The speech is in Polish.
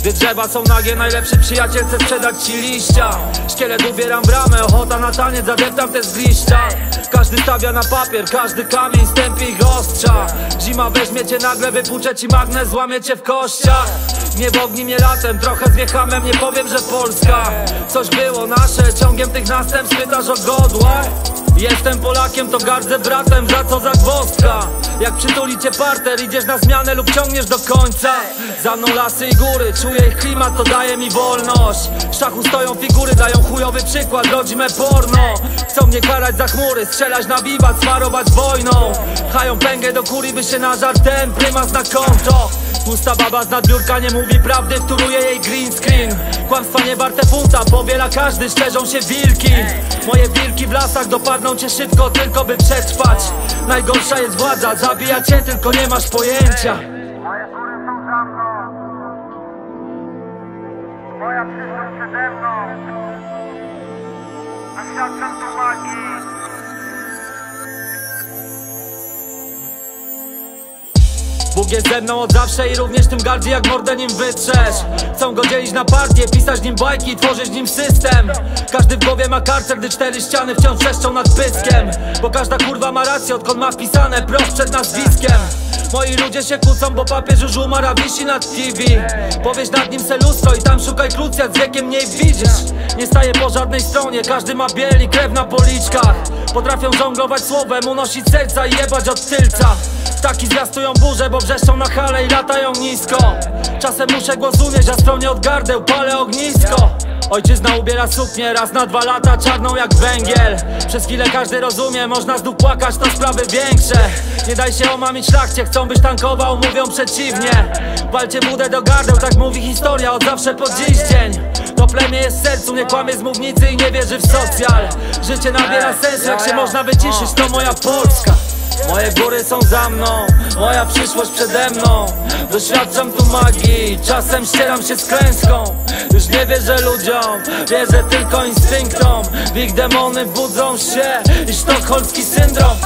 Gdy drzewa są nagie, najlepszy przyjaciel chce sprzedać ci liścia. Szkielet ubieram bramę, ochota na taniec, zadeptam te zgliszcza Każdy stawia na papier, każdy kamień stępie ich ostrza. Zima weźmie cię nagle, wypłucze ci magnes, złamie cię w kościach. Nie w ogni, nie latem, trochę z nie powiem, że Polska. Coś było nasze, ciągiem tych następstw pytasz o godła. Jestem Polakiem, to gardzę bratem, za co zagwozdka Jak przytuli cię parter, idziesz na zmianę lub ciągniesz do końca. Za mną lasy i góry, czuję ich klimat, to daje mi wolność. W szachu stoją figury, dają chujowy przykład, rodzime porno. Chcą mnie karać za chmury, strzelać na wiwat, smarować wojną. Chają pęgę do kury, by się na żartem prymas na konto. Pusta baba z nadbiórka nie mówi prawdy, wtóruje jej green screen Kłamstwa nie warte funta, powiela każdy, szczerzą się wilki. Moje wilki w lasach dopadną cię szybko, tylko by przetrwać. Najgorsza jest władza, zabija cię, tylko nie masz pojęcia. Moje góry są za mną Moja przyszłość przede mną. Doświadczam tu magii Bóg jest ze mną od zawsze i również tym gardzi jak mordę nim wytrzesz. Chcą go dzielić na partie, pisać nim bajki, tworzyć nim system. Każdy w głowie ma kartę, gdy cztery ściany wciąż trzeszczą nad pyskiem. Bo każda kurwa ma rację, odkąd ma wpisane prost przed nazwiskiem Moi ludzie się kłócą, bo papież już umarł, wisi nad TV Powiesz nad nim se i tam szukaj krucjat, z wiekiem mniej widzisz. Nie staje po żadnej stronie, każdy ma biel i krew na policzkach. Potrafią żonglować słowem, unosić serca i jebać od tylca. Ptaki zwiastują burzę, bo wrzeszczą na hale i latają nisko. Czasem muszę głos unieść, a stronie od gardeł palę ognisko Ojczyzna ubiera suknię raz na dwa lata, czarną jak węgiel. Przez chwilę każdy rozumie, można znów płakać, to sprawy większe. Nie daj się omamić szlachcie, chcą byś tankował, mówią przeciwnie. Walcie budę do gardeł, tak mówi historia od zawsze po dziś dzień. To plemię jest w sercu, nie kłamie z mównicy i nie wierzy w socjal. Życie nabiera sensu, jak się można wyciszyć, to moja Polska Moje góry są za mną, moja przyszłość przede mną. Doświadczam tu magii, czasem ścieram się z klęską. Już nie wierzę ludziom, wierzę tylko instynktom. W ich demony budzą się i sztokholmski syndrom